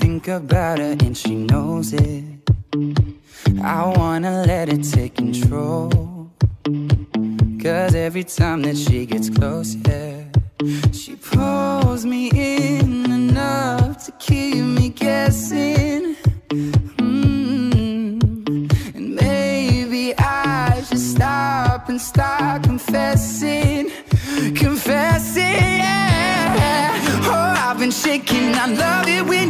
think about her and she knows it. I wanna let it take control. Cause every time that she gets close, yeah She pulls me in enough to keep me guessing. Mm-hmm. And maybe I should stop and start confessing Confessing, yeah. Oh, I've been shaking, I love you